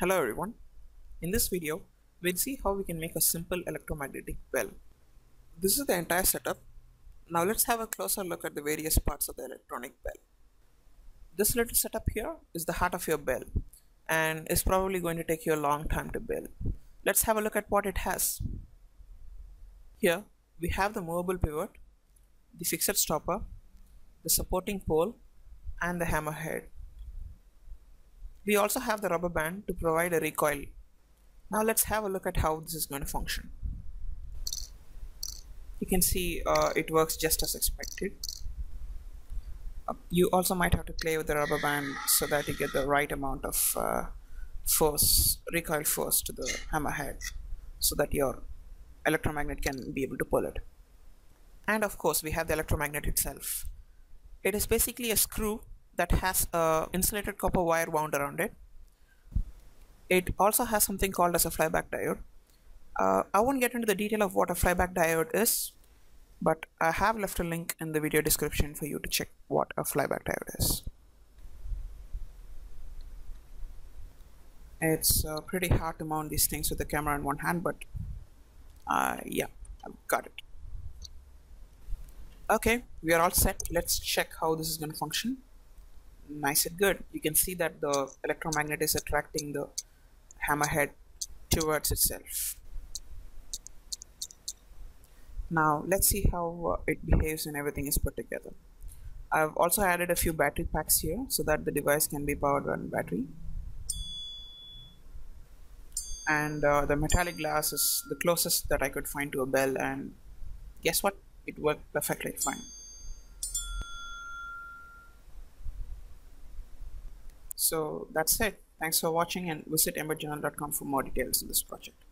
Hello everyone. In this video, we'll see how we can make a simple electromagnetic bell. This is the entire setup. Now let's have a closer look at the various parts of the electronic bell. This little setup here is the heart of your bell and is probably going to take you a long time to build. Let's have a look at what it has. Here we have the movable pivot, the fixed stopper, the supporting pole and the hammerhead. We also have the rubber band to provide a recoil. Now let's have a look at how this is going to function. You can see uh, it works just as expected. Uh, you also might have to play with the rubber band so that you get the right amount of uh, force, recoil force to the hammerhead so that your electromagnet can be able to pull it. And of course we have the electromagnet itself. It is basically a screw that has a insulated copper wire wound around it. It also has something called as a flyback diode. Uh, I won't get into the detail of what a flyback diode is, but I have left a link in the video description for you to check what a flyback diode is. It's uh, pretty hard to mount these things with the camera in one hand, but uh, yeah, I've got it. Okay, we are all set. Let's check how this is going to function nice and good. You can see that the electromagnet is attracting the hammerhead towards itself. Now let's see how uh, it behaves and everything is put together. I've also added a few battery packs here so that the device can be powered on battery. And uh, the metallic glass is the closest that I could find to a bell and guess what? It worked perfectly fine So that's it. Thanks for watching and visit embedjournal.com for more details on this project.